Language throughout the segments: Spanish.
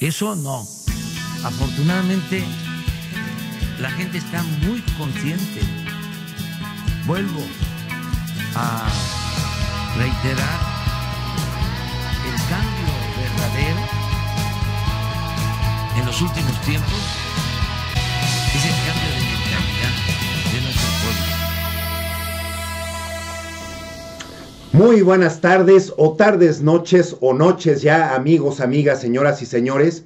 Eso no. Afortunadamente, la gente está muy consciente. Vuelvo a reiterar el cambio verdadero en los últimos tiempos es el cambio Muy buenas tardes o tardes, noches o noches ya amigos, amigas, señoras y señores.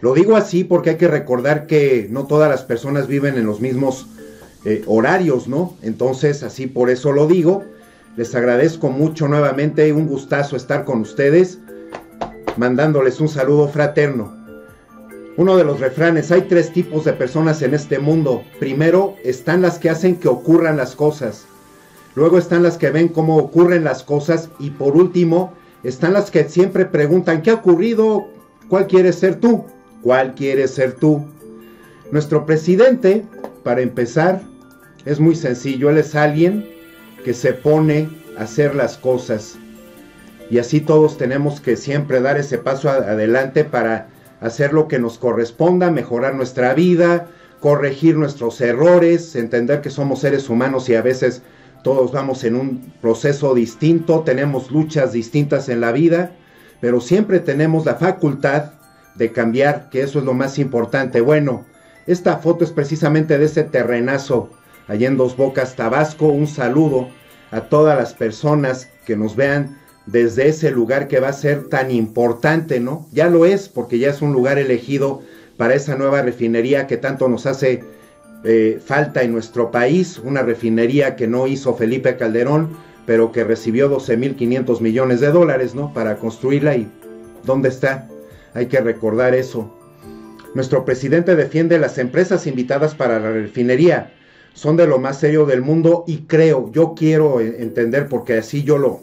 Lo digo así porque hay que recordar que no todas las personas viven en los mismos eh, horarios, ¿no? Entonces, así por eso lo digo. Les agradezco mucho nuevamente, un gustazo estar con ustedes, mandándoles un saludo fraterno. Uno de los refranes, hay tres tipos de personas en este mundo. Primero están las que hacen que ocurran las cosas. Luego están las que ven cómo ocurren las cosas. Y por último, están las que siempre preguntan, ¿qué ha ocurrido? ¿Cuál quieres ser tú? ¿Cuál quieres ser tú? Nuestro presidente, para empezar, es muy sencillo. Él es alguien que se pone a hacer las cosas. Y así todos tenemos que siempre dar ese paso adelante para hacer lo que nos corresponda, mejorar nuestra vida, corregir nuestros errores, entender que somos seres humanos y a veces todos vamos en un proceso distinto, tenemos luchas distintas en la vida, pero siempre tenemos la facultad de cambiar, que eso es lo más importante. Bueno, esta foto es precisamente de ese terrenazo allá en Dos Bocas, Tabasco. Un saludo a todas las personas que nos vean desde ese lugar que va a ser tan importante, ¿no? Ya lo es, porque ya es un lugar elegido para esa nueva refinería que tanto nos hace eh, falta en nuestro país, una refinería que no hizo Felipe Calderón, pero que recibió 12.500 millones de dólares, ¿no? Para construirla y ¿dónde está? Hay que recordar eso. Nuestro presidente defiende las empresas invitadas para la refinería. Son de lo más serio del mundo y creo, yo quiero entender porque así yo lo,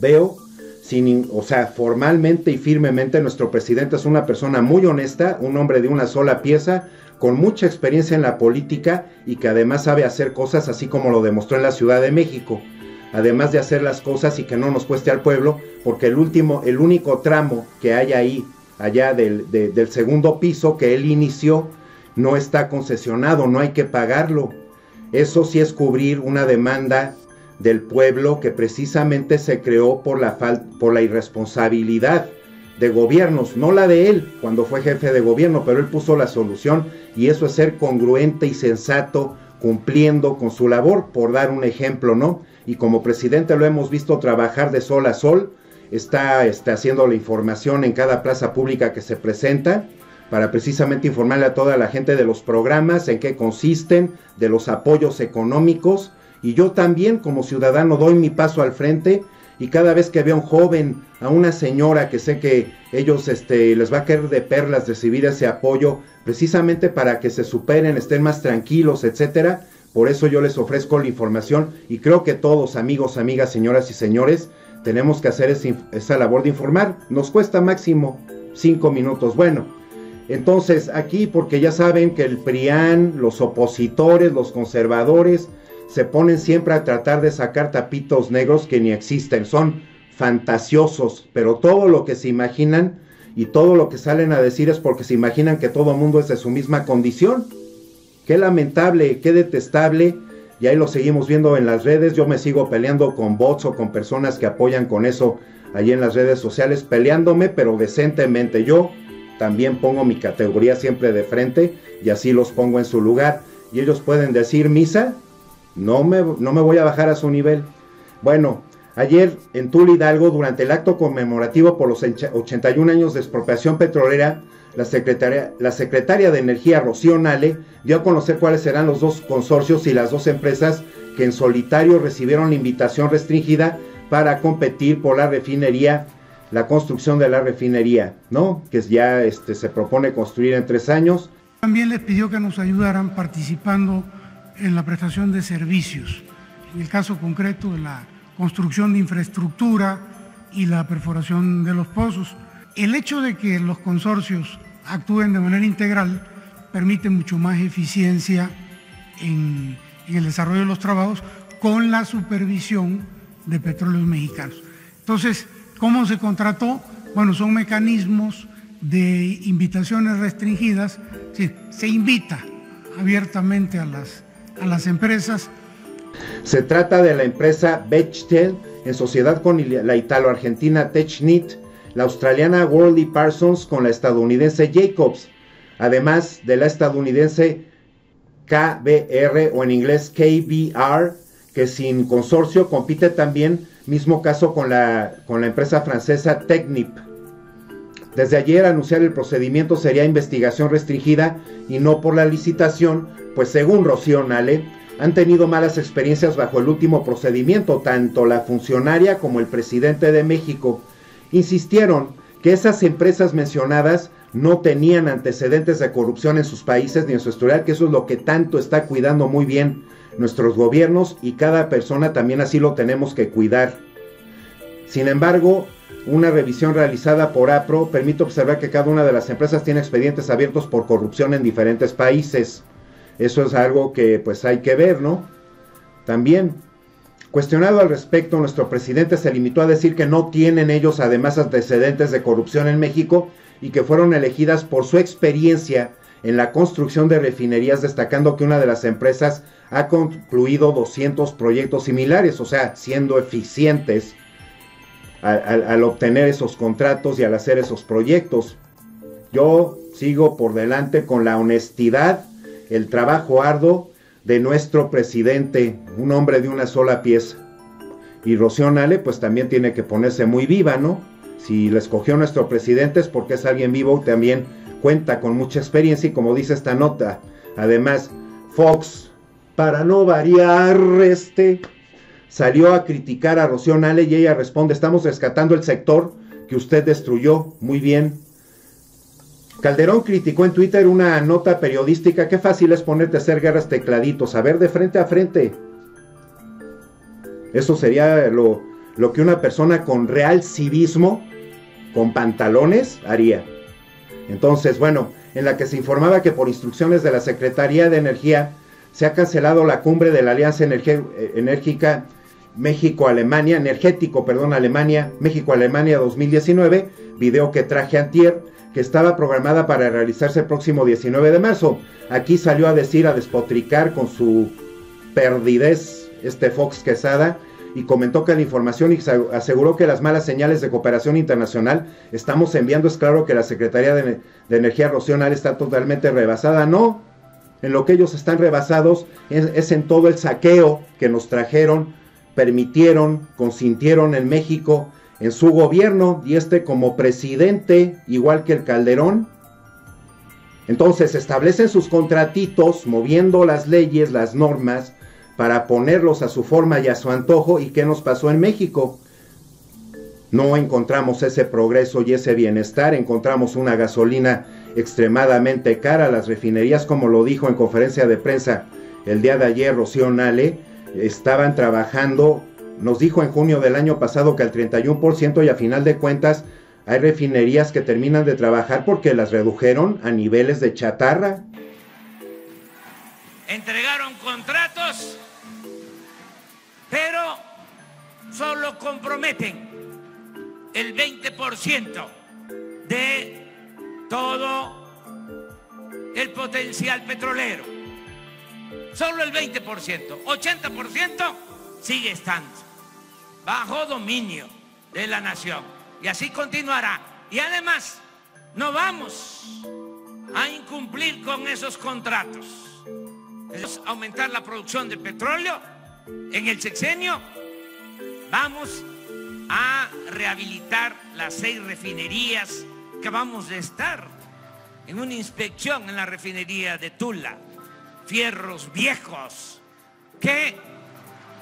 veo, sin, o sea, formalmente y firmemente nuestro presidente es una persona muy honesta, un hombre de una sola pieza, con mucha experiencia en la política y que además sabe hacer cosas así como lo demostró en la Ciudad de México. Además de hacer las cosas y que no nos cueste al pueblo, porque el último, el único tramo que hay ahí, allá del, del segundo piso que él inició, no está concesionado, no hay que pagarlo. Eso sí es cubrir una demanda del pueblo que precisamente se creó por la, por la irresponsabilidad de gobiernos, no la de él cuando fue jefe de gobierno, pero él puso la solución y eso es ser congruente y sensato cumpliendo con su labor, por dar un ejemplo, ¿no? Y como presidente lo hemos visto trabajar de sol a sol, está, está haciendo la información en cada plaza pública que se presenta para precisamente informarle a toda la gente de los programas, en qué consisten, de los apoyos económicos y yo también como ciudadano doy mi paso al frente y cada vez que veo a un joven, a una señora que sé que ellos este, les va a caer de perlas recibir ese apoyo, precisamente para que se superen, estén más tranquilos, etcétera. Por eso yo les ofrezco la información y creo que todos, amigos, amigas, señoras y señores, tenemos que hacer esa labor de informar. Nos cuesta máximo cinco minutos. Bueno, entonces aquí, porque ya saben que el PRIAN, los opositores, los conservadores, se ponen siempre a tratar de sacar tapitos negros que ni existen, son fantasiosos, pero todo lo que se imaginan y todo lo que salen a decir es porque se imaginan que todo mundo es de su misma condición. Qué lamentable, qué detestable, y ahí lo seguimos viendo en las redes, yo me sigo peleando con bots o con personas que apoyan con eso allí en las redes sociales, peleándome, pero decentemente. Yo también pongo mi categoría siempre de frente y así los pongo en su lugar. Y ellos pueden decir misa no me, no me voy a bajar a su nivel. Bueno, ayer en Tula Hidalgo, durante el acto conmemorativo por los 81 años de expropiación petrolera, la secretaria, la secretaria de Energía, Rocío Nale, dio a conocer cuáles serán los dos consorcios y las dos empresas que en solitario recibieron la invitación restringida para competir por la refinería, la construcción de la refinería, ¿no? Que ya este, se propone construir en tres años. También les pidió que nos ayudaran participando en la prestación de servicios, en el caso concreto de la construcción de infraestructura y la perforación de los pozos. El hecho de que los consorcios actúen de manera integral permite mucho más eficiencia en, el desarrollo de los trabajos con la supervisión de petróleos mexicanos. Entonces, ¿cómo se contrató? Bueno, son mecanismos de invitaciones restringidas, se invita abiertamente a las, a las empresas. Se trata de la empresa Bechtel en sociedad con la italo-argentina Technit, la australiana Worley Parsons con la estadounidense Jacobs, además de la estadounidense KBR o en inglés KBR, que sin consorcio compite también, mismo caso con la, con la empresa francesa Technip. Desde ayer anunciar el procedimiento sería investigación restringida y no por la licitación, pues según Rocío Nale, han tenido malas experiencias bajo el último procedimiento, tanto la funcionaria como el presidente de México. Insistieron que esas empresas mencionadas no tenían antecedentes de corrupción en sus países ni en su historial, que eso es lo que tanto está cuidando muy bien nuestros gobiernos y cada persona también así lo tenemos que cuidar. Sin embargo, una revisión realizada por APRO permite observar que cada una de las empresas tiene expedientes abiertos por corrupción en diferentes países. Eso es algo que pues hay que ver, ¿no? También, cuestionado al respecto, nuestro presidente se limitó a decir que no tienen ellos además antecedentes de corrupción en México y que fueron elegidas por su experiencia en la construcción de refinerías, destacando que una de las empresas ha concluido 200 proyectos similares, o sea, siendo eficientes al, obtener esos contratos y al hacer esos proyectos. Yo sigo por delante con la honestidad, el trabajo arduo de nuestro presidente, un hombre de una sola pieza. Y Rocío Nale pues también tiene que ponerse muy viva, ¿no? Si le escogió nuestro presidente es porque es alguien vivo y también cuenta con mucha experiencia y como dice esta nota, además Fox, para no variar este, salió a criticar a Rocío Nale y ella responde, estamos rescatando el sector que usted destruyó. Muy bien. Calderón criticó en Twitter una nota periodística, qué fácil es ponerte a hacer guerras tecladitos, a ver de frente a frente. Eso sería lo, lo que una persona con real civismo, con pantalones, haría. Entonces, bueno, en la que se informaba que por instrucciones de la Secretaría de Energía se ha cancelado la cumbre de la Alianza Enérgica México-Alemania, energético, perdón, Alemania, México-Alemania 2019, video que traje antier, que estaba programada para realizarse el próximo 19 de marzo. Aquí salió a decir, a despotricar con su perdidez este Fox Quesada y comentó que la información y aseguró que las malas señales de cooperación internacional estamos enviando. Es claro que la Secretaría de, Energía Rocional está totalmente rebasada. No, en lo que ellos están rebasados es en todo el saqueo que nos trajeron permitieron, consintieron en México en su gobierno y este como presidente, igual que el Calderón. Entonces establecen sus contratitos moviendo las leyes, las normas, para ponerlos a su forma y a su antojo. ¿Y qué nos pasó en México? No encontramos ese progreso y ese bienestar, encontramos una gasolina extremadamente cara. Las refinerías, como lo dijo en conferencia de prensa el día de ayer Rocío Nale, estaban trabajando, nos dijo en junio del año pasado que al 31% y a final de cuentas hay refinerías que terminan de trabajar porque las redujeron a niveles de chatarra. Entregaron contratos, pero solo comprometen el 20% de todo el potencial petrolero solo el 20%, 80% sigue estando bajo dominio de la nación. Y así continuará. Y además, no vamos a incumplir con esos contratos. Aumentar la producción de petróleo en el sexenio. Vamos a rehabilitar las seis refinerías que vamos a estar en una inspección en la refinería de Tula fierros viejos que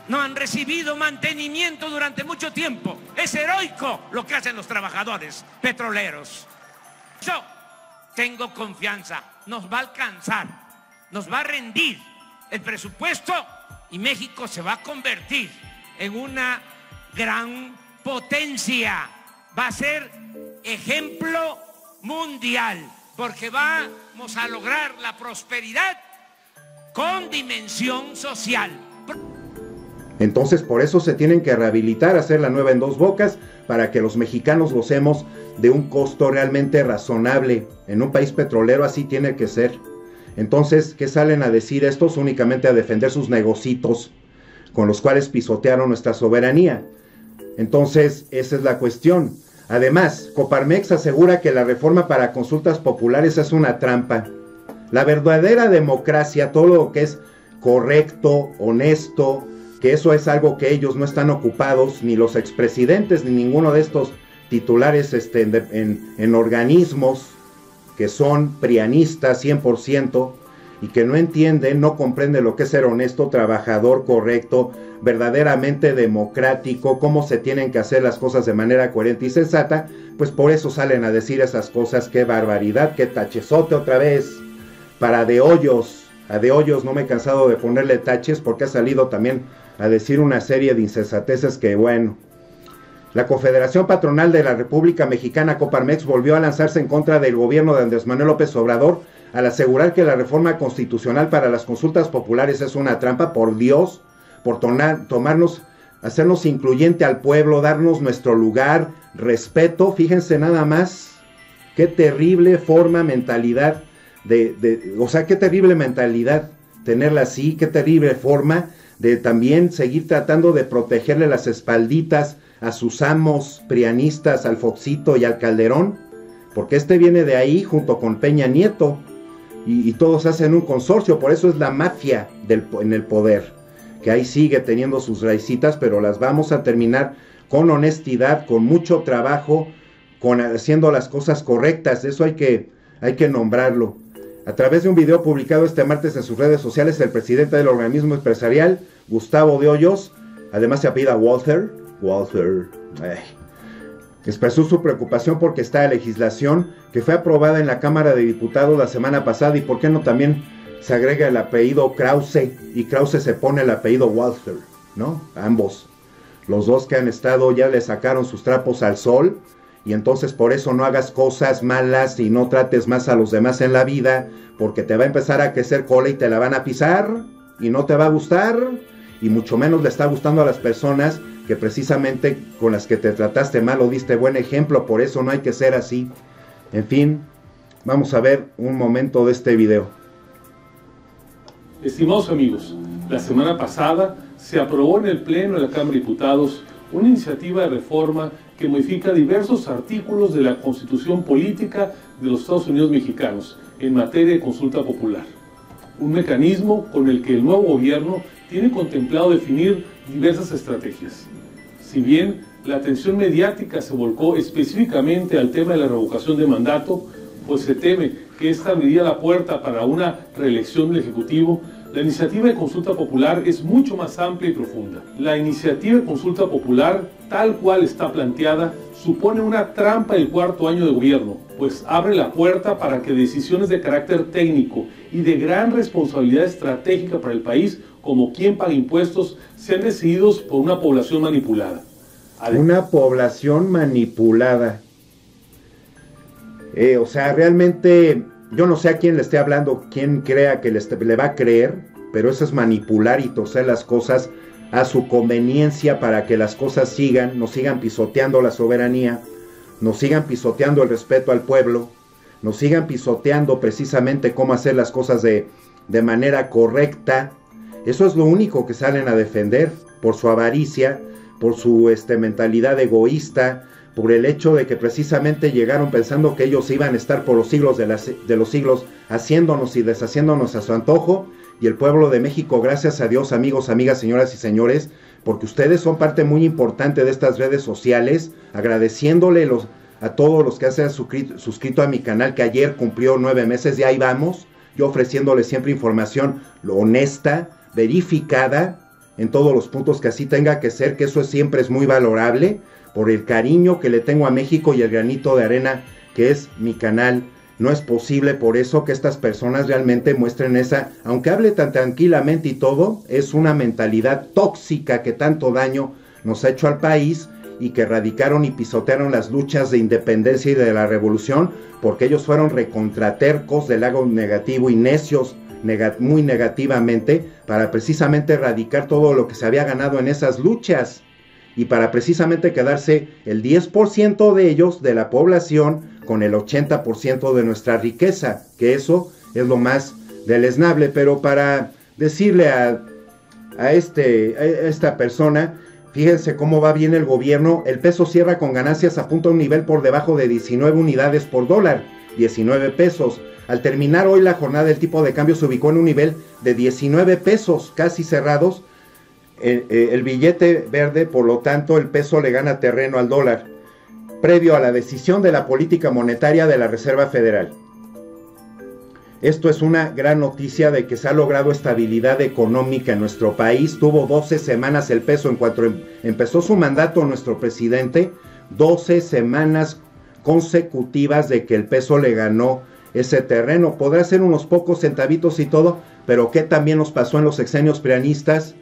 no han recibido mantenimiento durante mucho tiempo. Es heroico lo que hacen los trabajadores petroleros. Yo tengo confianza, nos va a alcanzar, nos va a rendir el presupuesto y México se va a convertir en una gran potencia. Va a ser ejemplo mundial porque vamos a lograr la prosperidad con dimensión social. Entonces por eso se tienen que rehabilitar, hacer la nueva en dos bocas, para que los mexicanos gocemos de un costo realmente razonable. En un país petrolero así tiene que ser. Entonces, ¿qué salen a decir estos? Únicamente a defender sus negocitos con los cuales pisotearon nuestra soberanía. Entonces, esa es la cuestión. Además, Coparmex asegura que la reforma para consultas populares es una trampa. La verdadera democracia, todo lo que es correcto, honesto, que eso es algo que ellos no están ocupados, ni los expresidentes, ni ninguno de estos titulares este, en, en organismos que son prianistas 100% y que no entienden, no comprenden lo que es ser honesto, trabajador, correcto, verdaderamente democrático, cómo se tienen que hacer las cosas de manera coherente y sensata, pues por eso salen a decir esas cosas, qué barbaridad, qué tachezote otra vez, para de hoyos, a de hoyos no me he cansado de ponerle taches porque ha salido también a decir una serie de insensateces que bueno. La Confederación Patronal de la República Mexicana Coparmex volvió a lanzarse en contra del gobierno de Andrés Manuel López Obrador al asegurar que la reforma constitucional para las consultas populares es una trampa, por Dios, por tomarnos, hacernos incluyente al pueblo, darnos nuestro lugar, respeto, fíjense nada más, qué terrible forma, mentalidad, de, de, o sea, qué terrible mentalidad tenerla así, qué terrible forma de también seguir tratando de protegerle las espalditas a sus amos prianistas, al Foxito y al Calderón, porque este viene de ahí junto con Peña Nieto, y, todos hacen un consorcio, por eso es la mafia en el poder, que ahí sigue teniendo sus raicitas, pero las vamos a terminar con honestidad, con mucho trabajo, con haciendo las cosas correctas, eso hay que, hay que nombrarlo. A través de un video publicado este martes en sus redes sociales, el presidente del organismo empresarial, Gustavo de Hoyos, además se apida Walter, Walter, expresó su preocupación porque esta legislación que fue aprobada en la Cámara de Diputados la semana pasada y por qué no también se agrega el apellido Krause y Krause se pone el apellido Walter, ¿no? Ambos. Los dos que han estado ya le sacaron sus trapos al sol y entonces por eso no hagas cosas malas y no trates más a los demás en la vida porque te va a empezar a crecer cola y te la van a pisar y no te va a gustar y mucho menos le está gustando a las personas que precisamente con las que te trataste mal o diste buen ejemplo, por eso no hay que ser así. En fin, vamos a ver un momento de este video. Estimados amigos, la semana pasada se aprobó en el Pleno de la Cámara de Diputados una iniciativa de reforma que modifica diversos artículos de la Constitución Política de los Estados Unidos Mexicanos en materia de consulta popular. Un mecanismo con el que el nuevo gobierno tiene contemplado definir diversas estrategias. Si bien la atención mediática se volcó específicamente al tema de la revocación de mandato, pues se teme que esta abriría la puerta para una reelección del Ejecutivo, la iniciativa de consulta popular es mucho más amplia y profunda. La iniciativa de consulta popular, tal cual está planteada, supone una trampa del cuarto año de gobierno, pues abre la puerta para que decisiones de carácter técnico y de gran responsabilidad estratégica para el país como quien paga impuestos, sean decididos por una población manipulada. Una población manipulada. Eh, o sea, realmente yo no sé a quién le esté hablando, quién crea que le, va a creer, pero eso es manipular y torcer las cosas a su conveniencia para que las cosas sigan, nos sigan pisoteando la soberanía, nos sigan pisoteando el respeto al pueblo, nos sigan pisoteando precisamente cómo hacer las cosas de, de manera correcta. Eso es lo único que salen a defender por su avaricia, por su este, mentalidad egoísta, por el hecho de que precisamente llegaron pensando que ellos iban a estar por los siglos de, los siglos haciéndonos y deshaciéndonos a su antojo. Y el pueblo de México, gracias a Dios, amigos, amigas, señoras y señores, porque ustedes son parte muy importante de estas redes sociales, agradeciéndole a todos los que se han suscrito, a mi canal, que ayer cumplió nueve meses, y ahí vamos, yo ofreciéndole siempre información honesta, verificada en todos los puntos que así tenga que ser, que eso siempre es muy valorable por el cariño que le tengo a México y el granito de arena que es mi canal. No es posible por eso que estas personas realmente muestren esa, aunque hable tan tranquilamente y todo, es una mentalidad tóxica que tanto daño nos ha hecho al país y que radicaron y pisotearon las luchas de independencia y de la revolución porque ellos fueron recontratercos del lago negativo y necios muy negativamente para precisamente erradicar todo lo que se había ganado en esas luchas y para precisamente quedarse el 10% de ellos, de la población, con el 80% de nuestra riqueza, que eso es lo más deleznable, pero para decirle a, a, este, a esta persona, fíjense cómo va bien el gobierno, el peso cierra con ganancias a punto a un nivel por debajo de 19 unidades por dólar, 19 pesos. Al terminar hoy la jornada, el tipo de cambio se ubicó en un nivel de 19 pesos, casi cerrados. El, eh, el, billete verde, por lo tanto, el peso le gana terreno al dólar, previo a la decisión de la política monetaria de la Reserva Federal. Esto es una gran noticia de que se ha logrado estabilidad económica en nuestro país. Tuvo 12 semanas el peso en cuanto em, empezó su mandato nuestro presidente, 12 semanas consecutivas de que el peso le ganó ese terreno. Podrá ser unos pocos centavitos y todo, pero ¿qué también nos pasó en los sexenios prianistas?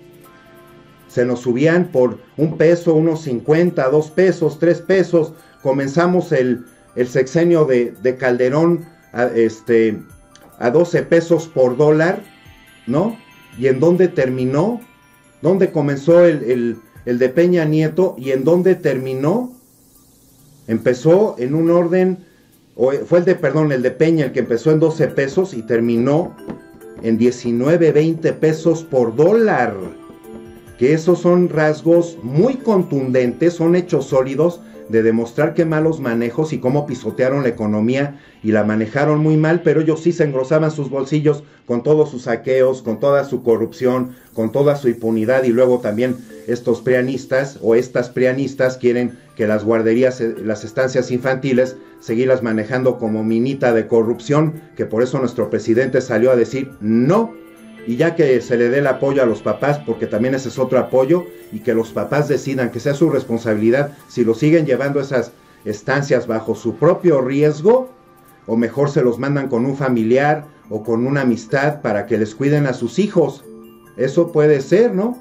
Se nos subían por un peso, unos 50, dos pesos, tres pesos. Comenzamos el, el sexenio de, de Calderón, a, este, a 12 pesos por dólar, ¿no? ¿Y en dónde terminó? ¿Dónde comenzó el, el, el, de Peña Nieto y en dónde terminó? Empezó en un orden, fue el de, perdón, el de Peña el que empezó en 12 pesos y terminó en 19, 20 pesos por dólar. Que esos son rasgos muy contundentes, son hechos sólidos de demostrar qué malos manejos y cómo pisotearon la economía y la manejaron muy mal, pero ellos sí se engrosaban sus bolsillos con todos sus saqueos, con toda su corrupción, con toda su impunidad y luego también estos prianistas o estas prianistas quieren que las guarderías, eh, las estancias infantiles, seguirlas manejando como minita de corrupción, que por eso nuestro presidente salió a decir no, y ya que se le dé el apoyo a los papás, porque también ese es otro apoyo, y que los papás decidan que sea su responsabilidad si lo siguen llevando esas estancias bajo su propio riesgo, o mejor se los mandan con un familiar o con una amistad para que les cuiden a sus hijos. Eso puede ser, ¿no?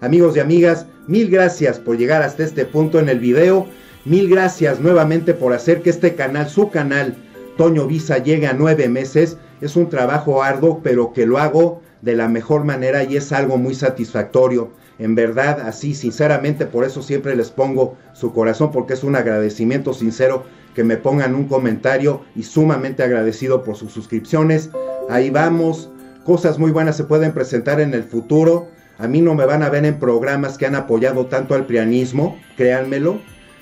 Amigos y amigas, mil gracias por llegar hasta este punto en el video. Mil gracias nuevamente por hacer que este canal, su canal, Toño Visa, llegue a nueve meses. Es un trabajo arduo, pero que lo hago de la mejor manera y es algo muy satisfactorio. En verdad, así, sinceramente, por eso siempre les pongo su corazón, porque es un agradecimiento sincero que me pongan un comentario y sumamente agradecido por sus suscripciones. Ahí vamos, cosas muy buenas se pueden presentar en el futuro. A mí no me van a ver en programas que han apoyado tanto al prianismo, créanmelo.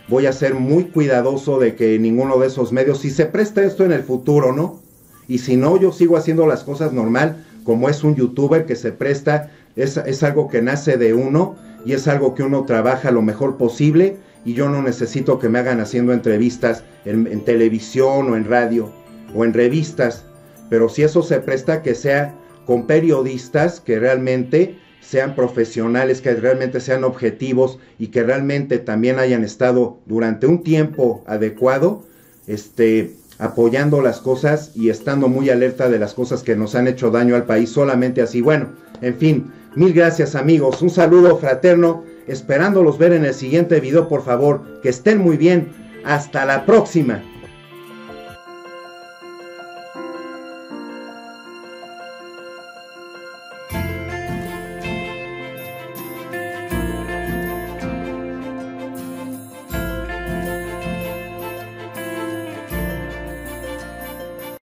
Voy a ser muy cuidadoso de que ninguno de esos medios, si se presta esto en el futuro, ¿no? Y si no, yo sigo haciendo las cosas normal, como es un youtuber que se presta, es, es algo que nace de uno y es algo que uno trabaja lo mejor posible y yo no necesito que me hagan haciendo entrevistas en, en, televisión o en radio o en revistas, pero si eso se presta que sea con periodistas que realmente sean profesionales, que realmente sean objetivos y que realmente también hayan estado durante un tiempo adecuado, este, apoyando las cosas y estando muy alerta de las cosas que nos han hecho daño al país, solamente así. Bueno, en fin, mil gracias amigos, un saludo fraterno esperándolos ver en el siguiente video, por favor, que estén muy bien, hasta la próxima.